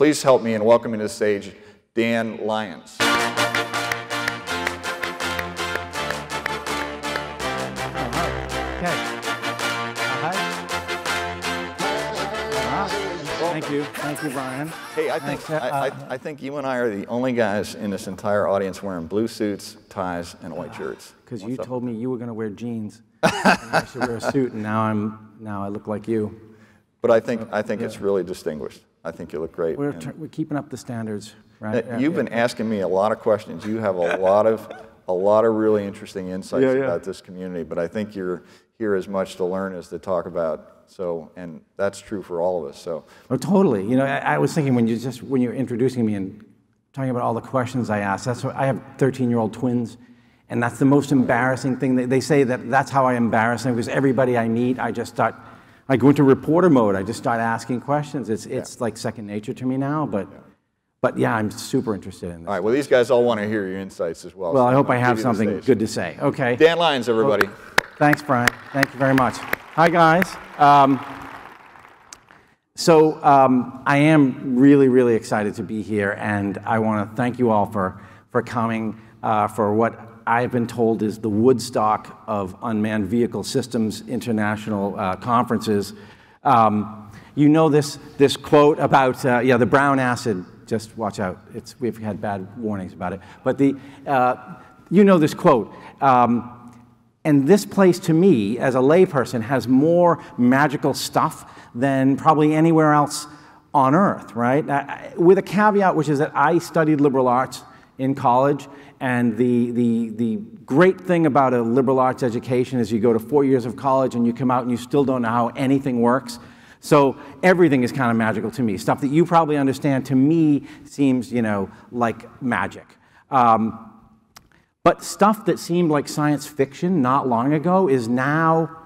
Please help me in welcoming to the stage Dan Lyons. Uh-huh. Thank you. Uh-huh. Thank you, Brian. Hey, I think, Thanks, uh, I, I, I think you and I are the only guys in this entire audience wearing blue suits, ties, and white shirts. Ah, because you up? told me you were going to wear jeans. and I should wear a suit, and now I'm now I look like you. But I think, I think it's really distinguished. I think you look great. We're, and- we're keeping up the standards, right? You've been asking me a lot of questions. You have a lot of, a lot of really interesting insights Yeah, yeah. about this community, but I think you're here as much to learn as to talk about. So, and that's true for all of us. So, Oh, totally. You know, I, I was thinking when you just when you're introducing me and talking about all the questions I asked. That's what I have 13-year-old twins, and that's the most embarrassing thing. They, they say that that's how I embarrass them because everybody I meet, I just start. I go into reporter mode. I just start asking questions. It's it's like second nature to me now. But but yeah, I'm super interested in this. all right. Well, these guys all want to hear your insights as well. Well, so I hope I'll have give you the something good to say. Okay. Dan Lyons, everybody. Thanks, Brian. Thank you very much. Hi, guys. Um, so um, I am really, really excited to be here, and I want to thank you all for for coming uh, for what I've been told is the Woodstock of unmanned vehicle systems international uh, conferences. Um, you know this this quote about uh, yeah the brown acid. Just watch out. It's we've had bad warnings about it, but the uh, you know this quote. Um, and this place, to me, as a layperson, has more magical stuff than probably anywhere else on earth, right? I- With a caveat, which is that I studied liberal arts in college, and the, the, the great thing about a liberal arts education is you go to four years of college and you come out and you still don't know how anything works. So everything is kind of magical to me. Stuff that you probably understand to me seems, you know, like magic. Um, but stuff that seemed like science fiction not long ago is now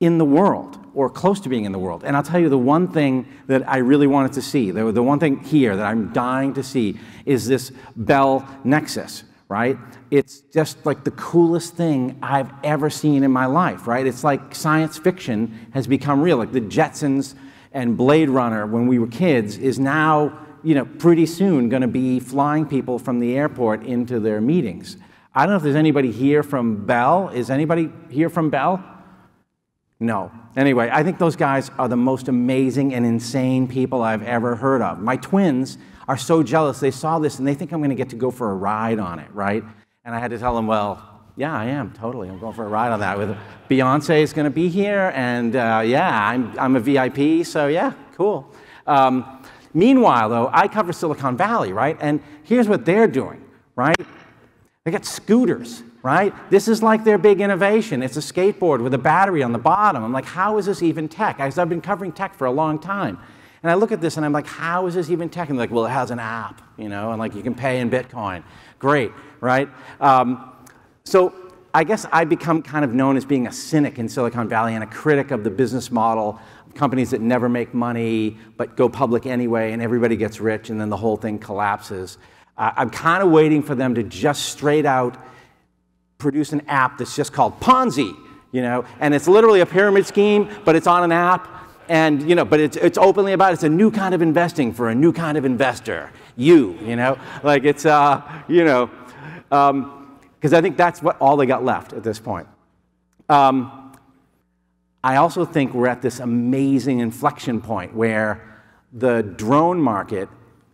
in the world or close to being in the world. And I'll tell you the one thing that I really wanted to see, the, the one thing here that I'm dying to see is this Bell Nexus, right? It's just like the coolest thing I've ever seen in my life, right? It's like science fiction has become real. Like the Jetsons and Blade Runner when we were kids is now, you know, pretty soon going to be flying people from the airport into their meetings. I don't know if there's anybody here from Bell. Is anybody here from Bell? No. Anyway, I think those guys are the most amazing and insane people I've ever heard of. My twins are so jealous. They saw this and they think I'm going to get to go for a ride on it, right? And I had to tell them, well, yeah, I am totally. I'm going for a ride on that. With Beyonce is going to be here, and uh, yeah, I'm, I'm a VIP, so yeah, cool. Um, meanwhile, though, I cover Silicon Valley, right? And here's what they're doing, right? They got scooters, right? This is like their big innovation. It's a skateboard with a battery on the bottom. I'm like, how is this even tech? I've been covering tech for a long time. And I look at this and I'm like, how is this even tech? And they're like, well, it has an app, you know, and like you can pay in Bitcoin. Great, right? Um, so I guess I become kind of known as being a cynic in Silicon Valley and a critic of the business model of companies that never make money but go public anyway and everybody gets rich and then the whole thing collapses. Uh, I'm kind of waiting for them to just straight out produce an app that's just called Ponzi, you know, and it's literally a pyramid scheme, but it's on an app. And, you know, but it's, it's openly about it's a new kind of investing for a new kind of investor. You, you know, like it's, uh, you know, because I think that's what all they got left at this point. Um, I also think we're at this amazing inflection point where the drone market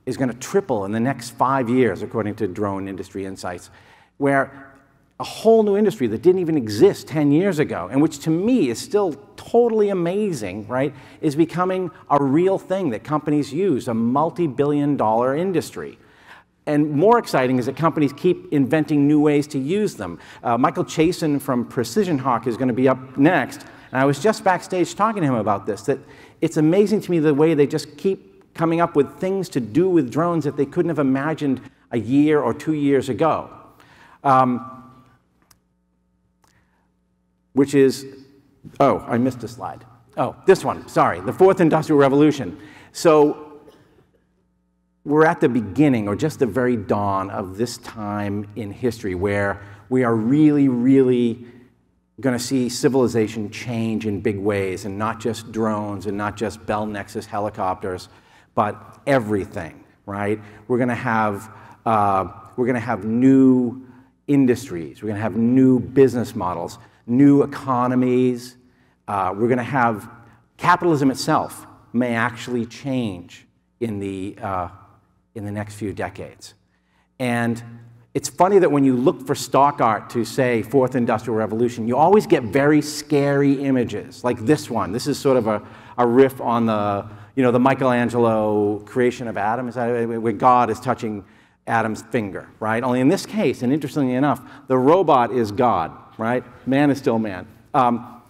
is going to triple in the next five years, according to Drone Industry Insights, where a whole new industry that didn't even exist 10 years ago, and which to me is still totally amazing, right, is becoming a real thing that companies use, a multi billion dollar industry. And more exciting is that companies keep inventing new ways to use them. Uh, Michael Chasen from PrecisionHawk is going to be up next. And I was just backstage talking to him about this, that it's amazing to me the way they just keep coming up with things to do with drones that they couldn't have imagined a year or two years ago. Um, which is, oh, I missed a slide. Oh, this one, sorry, the fourth industrial revolution. So we're at the beginning or just the very dawn of this time in history where we are really, really going to see civilization change in big ways and not just drones and not just Bell Nexus helicopters, but everything. right? We're going to have, uh, we're going to have new industries. We're going to have new business models, new economies. Uh, we're going to have capitalism itself may actually change in the, uh, in the next few decades. And it's funny that when you look for stock art to say fourth industrial revolution, you always get very scary images, like this one. This is sort of a, a riff on the, you know, the Michelangelo creation of Adam, is that, where God is touching Adam's finger, right? Only in this case, and interestingly enough, the robot is God, right? Man is still man. Um,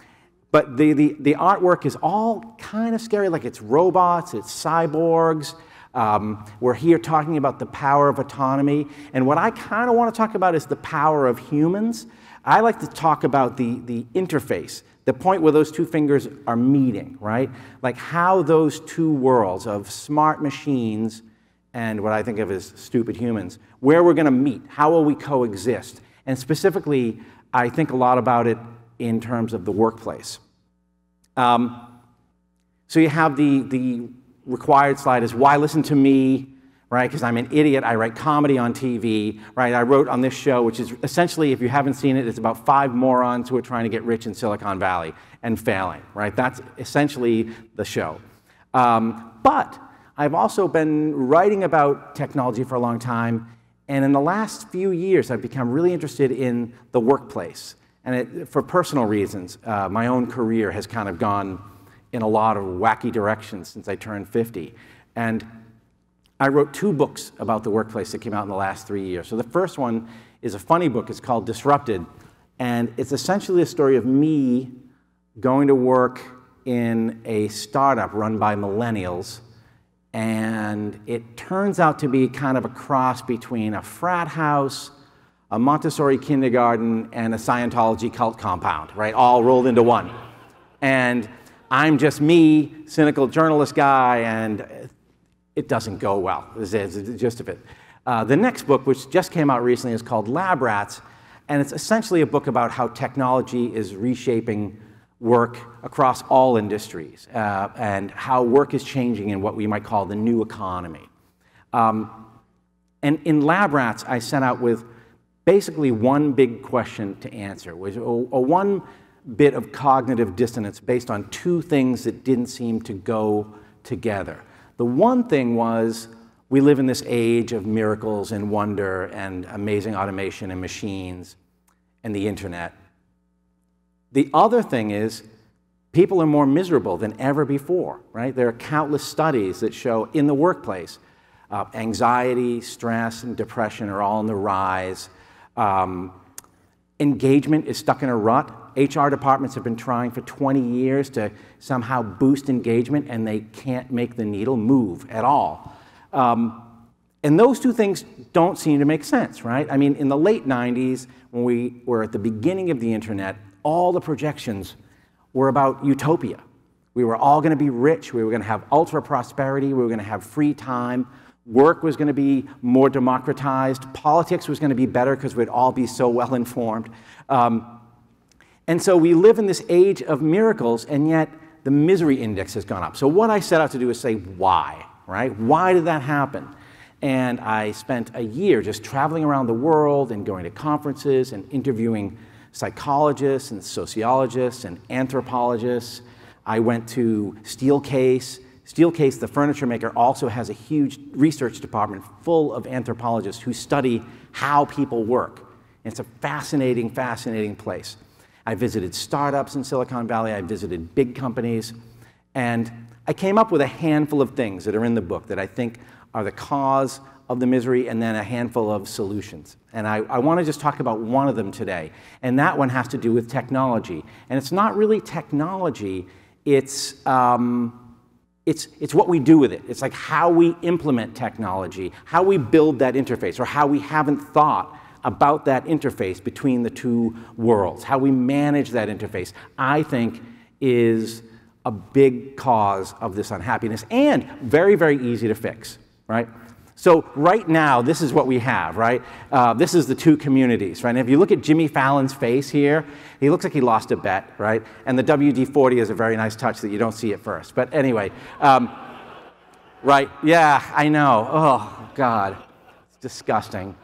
but the, the, the artwork is all kind of scary, like it's robots, it's cyborgs, um, we're here talking about the power of autonomy. And what I kind of want to talk about is the power of humans. I like to talk about the, the interface, the point where those two fingers are meeting, right? Like how those two worlds of smart machines and what I think of as stupid humans, where we're going to meet, how will we coexist? And specifically, I think a lot about it in terms of the workplace. Um, so you have the, the required slide is why listen to me, right? Because I'm an idiot. I write comedy on TV, right? I wrote on this show, which is essentially, if you haven't seen it, it's about five morons who are trying to get rich in Silicon Valley and failing, right? That's essentially the show. Um, but I've also been writing about technology for a long time, and in the last few years, I've become really interested in the workplace. And it, for personal reasons, uh, my own career has kind of gone in a lot of wacky directions since I turned 50. And I wrote two books about the workplace that came out in the last three years. So the first one is a funny book. It's called Disrupted. And it's essentially a story of me going to work in a startup run by millennials. And it turns out to be kind of a cross between a frat house, a Montessori kindergarten, and a Scientology cult compound, right? All rolled into one. And I'm just me, cynical journalist guy, and it doesn't go well, is the gist of it. Uh, the next book, which just came out recently, is called Lab Rats, and it's essentially a book about how technology is reshaping work across all industries uh, and how work is changing in what we might call the new economy. Um, and in Lab Rats, I set out with basically one big question to answer, which was a, a one bit of cognitive dissonance based on two things that didn't seem to go together. The one thing was we live in this age of miracles and wonder and amazing automation and machines and the internet. The other thing is people are more miserable than ever before, right? There are countless studies that show in the workplace uh, anxiety, stress, and depression are all on the rise. Um, engagement is stuck in a rut HR departments have been trying for 20 years to somehow boost engagement, and they can't make the needle move at all. Um, and those two things don't seem to make sense, right? I mean, in the late 90s, when we were at the beginning of the internet, all the projections were about utopia. We were all going to be rich. We were going to have ultra prosperity. We were going to have free time. Work was going to be more democratized. Politics was going to be better because we'd all be so well informed. Um, and so we live in this age of miracles, and yet the misery index has gone up. So what I set out to do is say, why, right? Why did that happen? And I spent a year just traveling around the world and going to conferences and interviewing psychologists and sociologists and anthropologists. I went to Steelcase. Steelcase, the furniture maker, also has a huge research department full of anthropologists who study how people work. And it's a fascinating, fascinating place. I visited startups in Silicon Valley, I visited big companies, and I came up with a handful of things that are in the book that I think are the cause of the misery and then a handful of solutions. And I, I want to just talk about one of them today. And that one has to do with technology. And it's not really technology, it's, um, it's, it's what we do with it. It's like how we implement technology, how we build that interface, or how we haven't thought about that interface between the two worlds, how we manage that interface, I think is a big cause of this unhappiness and very, very easy to fix, right? So right now, this is what we have, right? Uh, this is the two communities, right? And if you look at Jimmy Fallon's face here, he looks like he lost a bet, right? And the WD-40 is a very nice touch that you don't see at first. But anyway, um, Right? Yeah, I know. Oh, God. It's disgusting.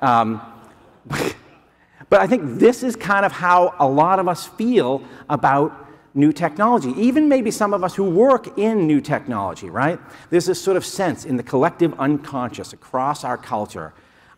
Um, but I think this is kind of how a lot of us feel about new technology, even maybe some of us who work in new technology, right? There's this sort of sense in the collective unconscious across our culture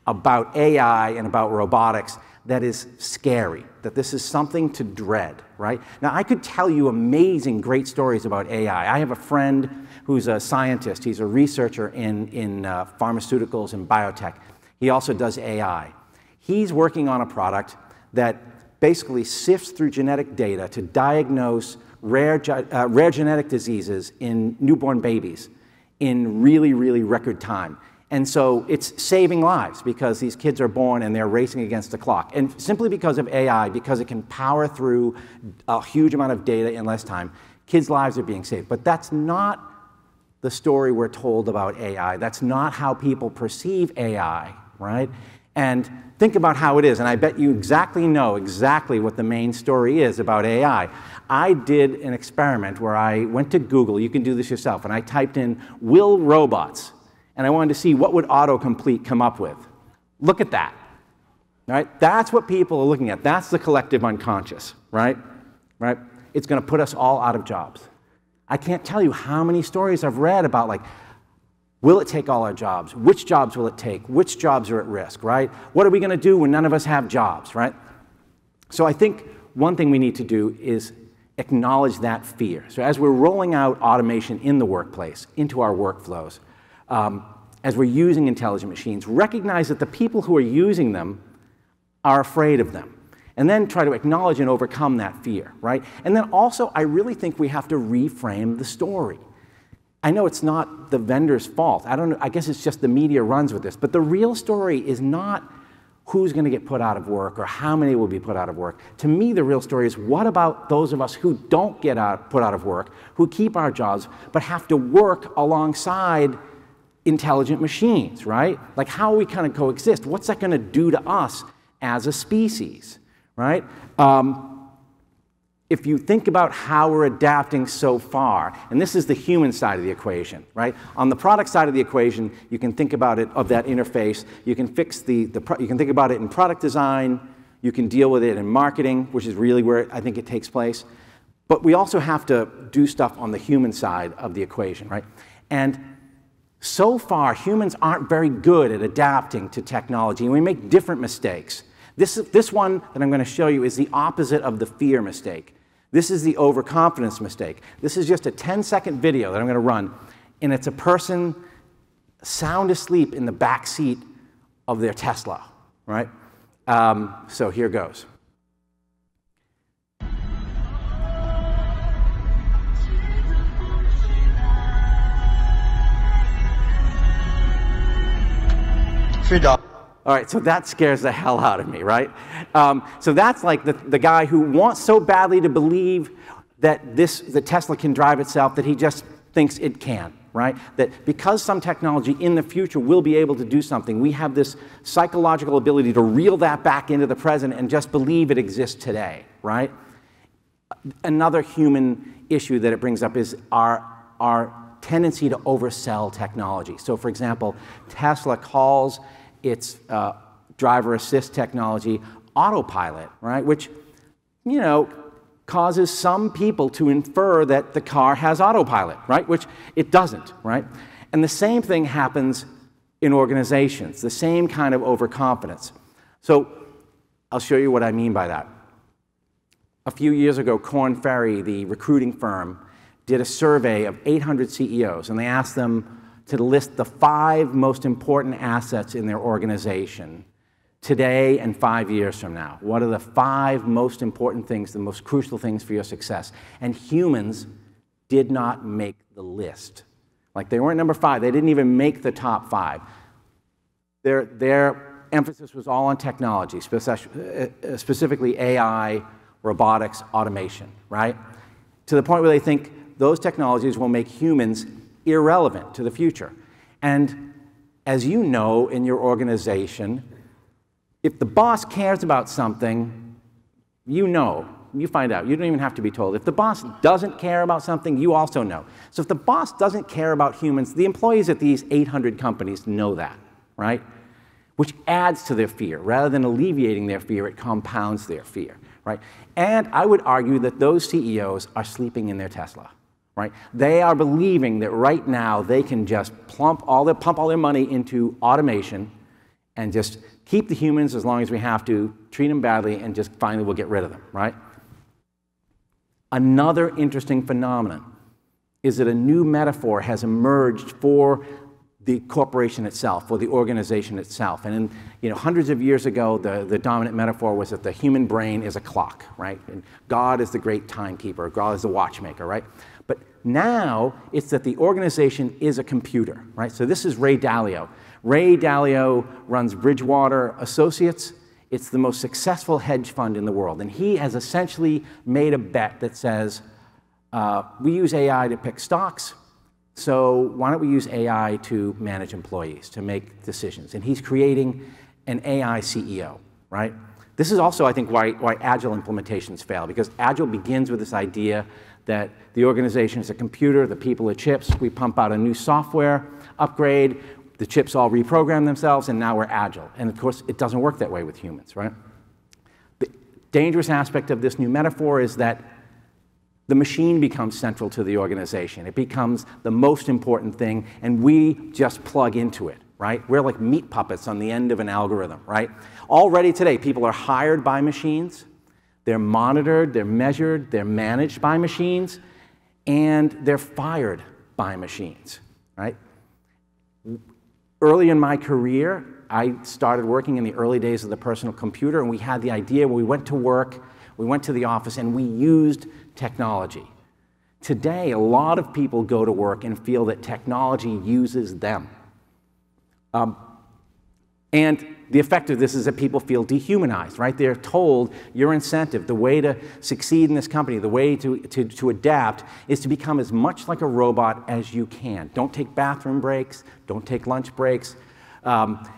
about AI and about robotics that is scary, that this is something to dread, right? Now, I could tell you amazing, great stories about AI. I have a friend who's a scientist, he's a researcher in, in uh, pharmaceuticals and biotech. He also does AI. He's working on a product that basically sifts through genetic data to diagnose rare, uh, rare genetic diseases in newborn babies in really, really record time. And so it's saving lives because these kids are born and they're racing against the clock. And simply because of AI, because it can power through a huge amount of data in less time, kids' lives are being saved. But that's not the story we're told about AI. That's not how people perceive AI, right? And think about how it is, and I bet you exactly know exactly what the main story is about AI. I did an experiment where I went to Google, you can do this yourself, and I typed in, will robots, and I wanted to see what would autocomplete come up with. Look at that, right? That's what people are looking at. That's the collective unconscious, right? Right? It's going to put us all out of jobs. I can't tell you how many stories I've read about like Will it take all our jobs? Which jobs will it take? Which jobs are at risk, right? What are we going to do when none of us have jobs, right? So I think one thing we need to do is acknowledge that fear. So as we're rolling out automation in the workplace, into our workflows, um, as we're using intelligent machines, recognize that the people who are using them are afraid of them. And then try to acknowledge and overcome that fear, right? And then also, I really think we have to reframe the story. I know it's not the vendor's fault. I don't know, I guess it's just the media runs with this. But the real story is not who's going to get put out of work or how many will be put out of work. To me, the real story is what about those of us who don't get out, put out of work, who keep our jobs, but have to work alongside intelligent machines, right? Like how we kind of coexist. What's that going to do to us as a species, right? Um, if you think about how we're adapting so far, and this is the human side of the equation, right? On the product side of the equation, you can think about it of that interface. You can fix the, the you can think about it in product design. You can deal with it in marketing, which is really where I think it takes place. But we also have to do stuff on the human side of the equation, right? And so far, humans aren't very good at adapting to technology, and we make different mistakes. This, this one that I'm going to show you is the opposite of the fear mistake. This is the overconfidence mistake. This is just a 10 second video that I'm going to run, and it's a person sound asleep in the back seat of their Tesla, right? Um, so here goes. Dog. All right, so that scares the hell out of me, right? Um, so that's like the, the guy who wants so badly to believe that this, the Tesla can drive itself that he just thinks it can, right? That because some technology in the future will be able to do something, we have this psychological ability to reel that back into the present and just believe it exists today, right? Another human issue that it brings up is our, our tendency to oversell technology. So, for example, Tesla calls its uh, driver assist technology, autopilot, right? Which, you know, causes some people to infer that the car has autopilot, right? Which it doesn't, right? And the same thing happens in organizations, the same kind of overconfidence. So I'll show you what I mean by that. A few years ago, Korn Ferry, the recruiting firm, did a survey of 800 CEOs, and they asked them to list the five most important assets in their organization today and five years from now. What are the five most important things, the most crucial things for your success? And humans did not make the list. Like they weren't number five, they didn't even make the top five. Their, their emphasis was all on technology, uh, specifically AI, robotics, automation, right? To the point where they think those technologies will make humans irrelevant to the future. And as you know in your organization, if the boss cares about something, you know, You find out. You don't even have to be told. If the boss doesn't care about something, you also know. So if the boss doesn't care about humans, the employees at these 800 companies know that, right? Which adds to their fear. Rather than alleviating their fear, it compounds their fear, right? And I would argue that those CEOs are sleeping in their Tesla, right? They are believing that right now they can just plump all their, pump all their money into automation and just keep the humans as long as we have to, treat them badly, and just finally we'll get rid of them, right? Another interesting phenomenon is that a new metaphor has emerged for the corporation itself or the organization itself. And in, you know, hundreds of years ago, the, the dominant metaphor was that the human brain is a clock, right? And God is the great timekeeper, God is the watchmaker, right? But now it's that the organization is a computer, right? So this is Ray Dalio. Ray Dalio runs Bridgewater Associates. It's the most successful hedge fund in the world. And he has essentially made a bet that says, uh, we use AI to pick stocks, so why don't we use AI to manage employees, to make decisions? And he's creating an AI CEO, right? This is also, I think, why, why Agile implementations fail, because Agile begins with this idea that the organization is a computer, the people are chips, we pump out a new software upgrade, the chips all reprogram themselves, and now we're agile. And of course, it doesn't work that way with humans, right? The dangerous aspect of this new metaphor is that the machine becomes central to the organization. It becomes the most important thing, and we just plug into it, right? We're like meat puppets on the end of an algorithm, right? Already today, people are hired by machines, they're monitored, they're measured, they're managed by machines, and they're fired by machines, right? Early in my career, I started working in the early days of the personal computer, and we had the idea we went to work, we went to the office, and we used technology. Today, a lot of people go to work and feel that technology uses them. Um, and the effect of this is that people feel dehumanized, right? They're told your incentive, the way to succeed in this company, the way to, to, to adapt is to become as much like a robot as you can. Don't take bathroom breaks, don't take lunch breaks. Um,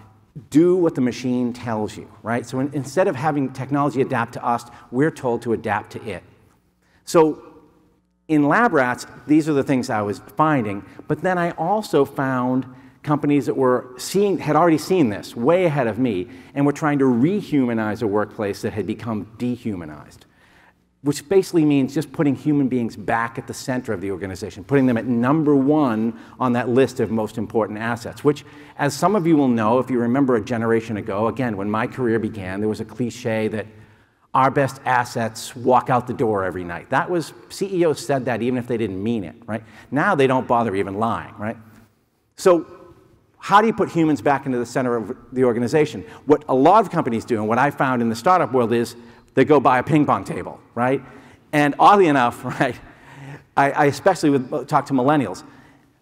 do what the machine tells you, right? So in, instead of having technology adapt to us, we're told to adapt to it. So in lab rats, these are the things I was finding, but then I also found companies that were seeing, had already seen this way ahead of me and were trying to rehumanize a workplace that had become dehumanized, which basically means just putting human beings back at the center of the organization, putting them at number one on that list of most important assets, which, as some of you will know, if you remember a generation ago, again, when my career began, there was a cliche that our best assets walk out the door every night. That was, CEOs said that even if they didn't mean it, right? Now they don't bother even lying, right? So how do you put humans back into the center of the organization? What a lot of companies do, and what I found in the startup world is they go buy a ping pong table, right? And oddly enough, right, I, I especially would talk to millennials.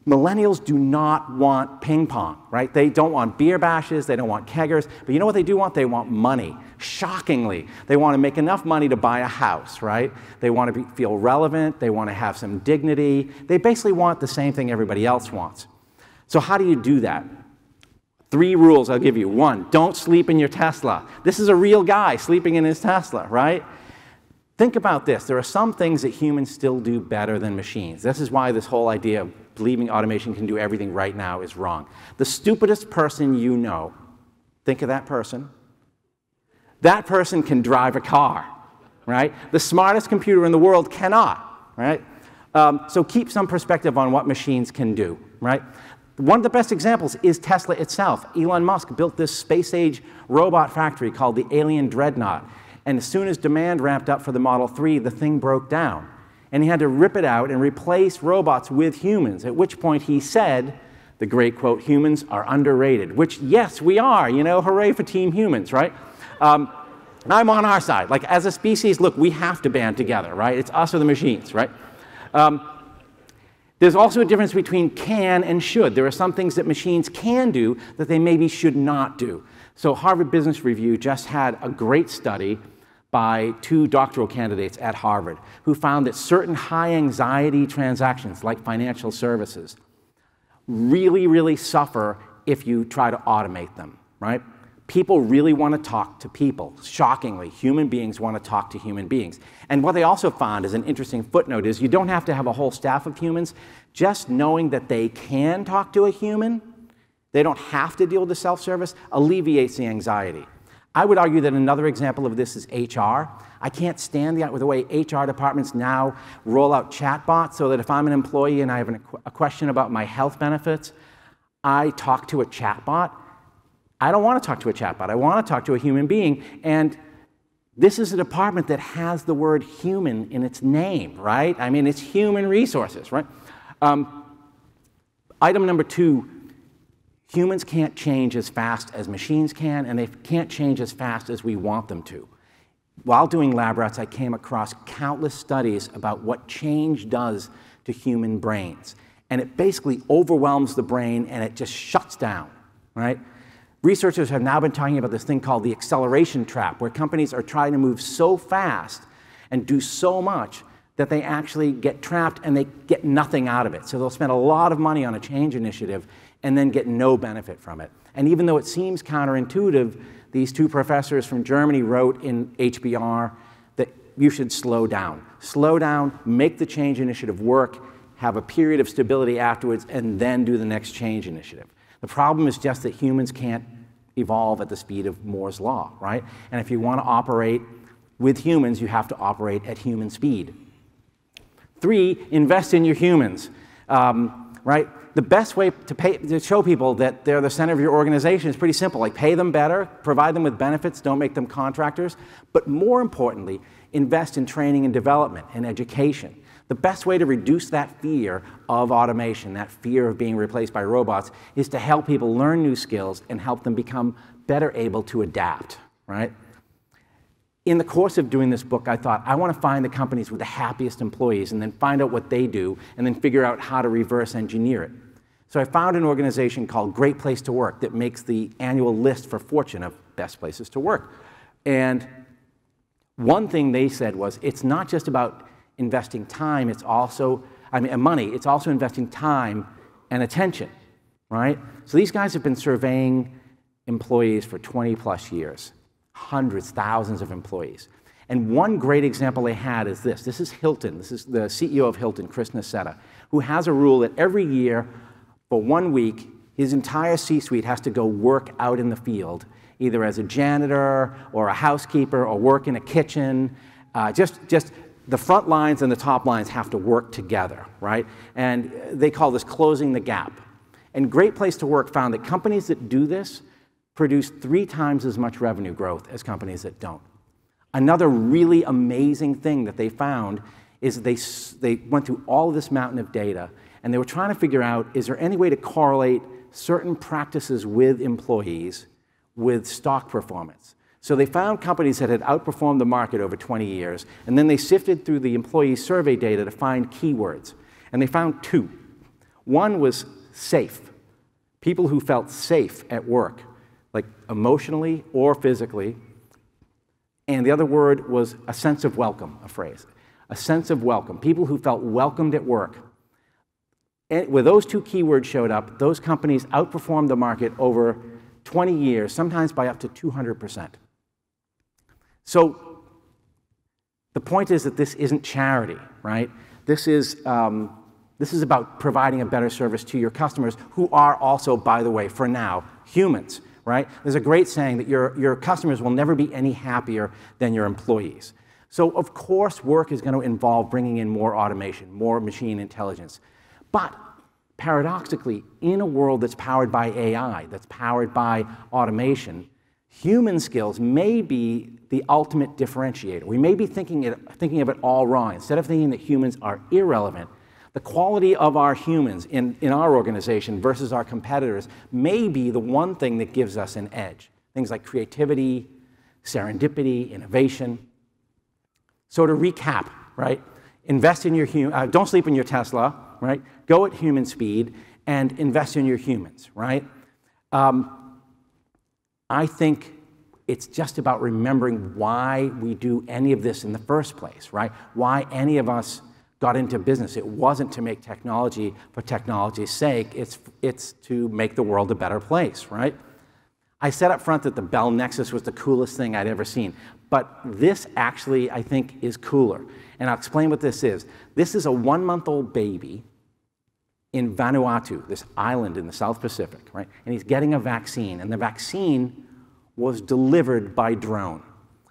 Millennials do not want ping pong, right? They don't want beer bashes, they don't want keggers, but you know what they do want? They want money. Shockingly, they want to make enough money to buy a house, right? They want to be, feel relevant, they want to have some dignity. They basically want the same thing everybody else wants. So, how do you do that? Three rules I'll give you. One, don't sleep in your Tesla. This is a real guy sleeping in his Tesla, right? Think about this. There are some things that humans still do better than machines. This is why this whole idea of believing automation can do everything right now is wrong. The stupidest person you know, think of that person. That person can drive a car, right? The smartest computer in the world cannot, right? Um, so keep some perspective on what machines can do, right? One of the best examples is Tesla itself. Elon Musk built this space age robot factory called the Alien Dreadnought. And as soon as demand ramped up for the Model 3, the thing broke down. And he had to rip it out and replace robots with humans, at which point he said, the great quote, humans are underrated, which, yes, we are, you know, hooray for Team Humans, right? Um, I'm on our side. Like, as a species, look, we have to band together, right? It's us or the machines, right? Um, there's also a difference between can and should. There are some things that machines can do that they maybe should not do. So Harvard Business Review just had a great study by two doctoral candidates at Harvard who found that certain high anxiety transactions, like financial services, really, really suffer if you try to automate them, right? People really want to talk to people. Shockingly, human beings want to talk to human beings. And what they also found as an interesting footnote is you don't have to have a whole staff of humans. Just knowing that they can talk to a human, they don't have to deal with the self service, alleviates the anxiety. I would argue that another example of this is HR. I can't stand the, the way HR departments now roll out chatbots so that if I'm an employee and I have an, a question about my health benefits, I talk to a chatbot. I don't want to talk to a chatbot. I want to talk to a human being. And this is a department that has the word human in its name, right? I mean, it's human resources, right? Um, item number two humans can't change as fast as machines can, and they can't change as fast as we want them to. While doing lab rats, I came across countless studies about what change does to human brains. And it basically overwhelms the brain and it just shuts down, right? Researchers have now been talking about this thing called the acceleration trap, where companies are trying to move so fast and do so much that they actually get trapped and they get nothing out of it. So they'll spend a lot of money on a change initiative and then get no benefit from it. And even though it seems counterintuitive, these two professors from Germany wrote in HBR that you should slow down. Slow down, make the change initiative work, have a period of stability afterwards, and then do the next change initiative. The problem is just that humans can't evolve at the speed of Moore's law, right? And if you want to operate with humans, you have to operate at human speed. Three, invest in your humans, um, right? The best way to, pay, to show people that they're the center of your organization is pretty simple. Like pay them better, provide them with benefits, don't make them contractors. But more importantly, invest in training and development and education. The best way to reduce that fear of automation, that fear of being replaced by robots, is to help people learn new skills and help them become better able to adapt, right? In the course of doing this book, I thought, I want to find the companies with the happiest employees and then find out what they do and then figure out how to reverse engineer it. So I found an organization called Great Place to Work that makes the annual list for Fortune of best places to work. And one thing they said was, it's not just about investing time, it's also, I mean, money, it's also investing time and attention, right? So these guys have been surveying employees for 20 plus years, hundreds, thousands of employees. And one great example they had is this. This is Hilton. This is the CEO of Hilton, Chris Nassetta, who has a rule that every year, for one week, his entire C suite has to go work out in the field, either as a janitor or a housekeeper or work in a kitchen. Uh, just, just the front lines and the top lines have to work together, right? And they call this closing the gap. And Great Place to Work found that companies that do this produce three times as much revenue growth as companies that don't. Another really amazing thing that they found is they, they went through all of this mountain of data and they were trying to figure out is there any way to correlate certain practices with employees with stock performance? So they found companies that had outperformed the market over 20 years, and then they sifted through the employee survey data to find keywords. And they found two. One was safe, people who felt safe at work, like emotionally or physically. And the other word was a sense of welcome, a phrase. A sense of welcome, people who felt welcomed at work. And where those two keywords showed up, those companies outperformed the market over 20 years, sometimes by up to 200 percent. So the point is that this isn't charity, right? This is, um, this is about providing a better service to your customers, who are also, by the way, for now, humans, right? There's a great saying that your, your customers will never be any happier than your employees. So, of course, work is going to involve bringing in more automation, more machine intelligence. But paradoxically, in a world that's powered by AI, that's powered by automation, human skills may be the ultimate differentiator. We may be thinking, it, thinking of it all wrong. Instead of thinking that humans are irrelevant, the quality of our humans in, in our organization versus our competitors may be the one thing that gives us an edge. Things like creativity, serendipity, innovation. So to recap, right? Invest in your hum- uh, don't sleep in your Tesla, right? Go at human speed and invest in your humans, right? Um, I think it's just about remembering why we do any of this in the first place, right? Why any of us got into business. It wasn't to make technology for technology's sake, it's, it's to make the world a better place, right? I said up front that the Bell Nexus was the coolest thing I'd ever seen, but this actually, I think, is cooler. And I'll explain what this is. This is a one month old baby in Vanuatu, this island in the South Pacific, right? And he's getting a vaccine, and the vaccine was delivered by drone,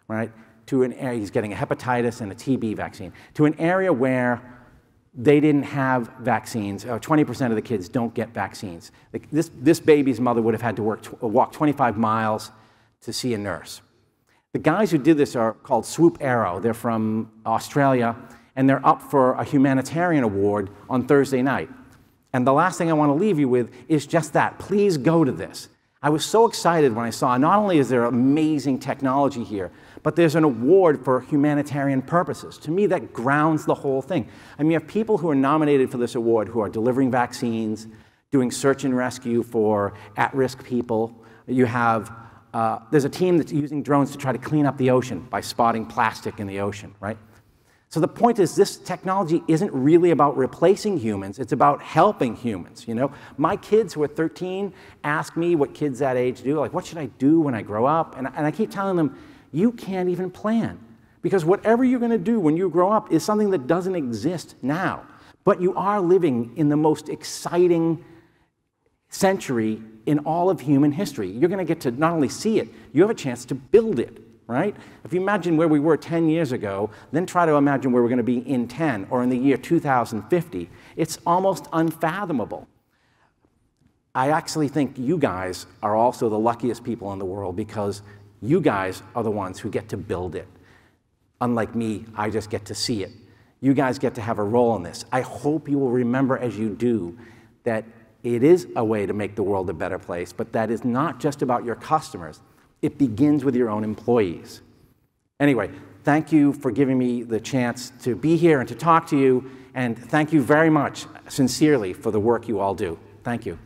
right? To an area, he's getting a hepatitis and a TB vaccine, to an area where they didn't have vaccines. Uh, 20% of the kids don't get vaccines. This, this baby's mother would have had to work, uh, walk 25 miles to see a nurse. The guys who did this are called Swoop Aero. They're from Australia, and they're up for a humanitarian award on Thursday night. And the last thing I want to leave you with is just that. Please go to this. I was so excited when I saw not only is there amazing technology here, but there's an award for humanitarian purposes. To me, that grounds the whole thing. I mean, you have people who are nominated for this award who are delivering vaccines, doing search and rescue for at risk people. You have, uh, there's a team that's using drones to try to clean up the ocean by spotting plastic in the ocean, right? So the point is this technology isn't really about replacing humans, it's about helping humans, you know? My kids who are 13 ask me what kids that age do, like what should I do when I grow up? And, and I keep telling them, you can't even plan. Because whatever you're gonna do when you grow up is something that doesn't exist now. But you are living in the most exciting century in all of human history. You're gonna get to not only see it, you have a chance to build it right? If you imagine where we were 10 years ago, then try to imagine where we're going to be in 10 or in the year 2050, it's almost unfathomable. I actually think you guys are also the luckiest people in the world because you guys are the ones who get to build it. Unlike me, I just get to see it. You guys get to have a role in this. I hope you will remember as you do that it is a way to make the world a better place, but that is not just about your customers. It begins with your own employees. Anyway, thank you for giving me the chance to be here and to talk to you, and thank you very much, sincerely, for the work you all do. Thank you.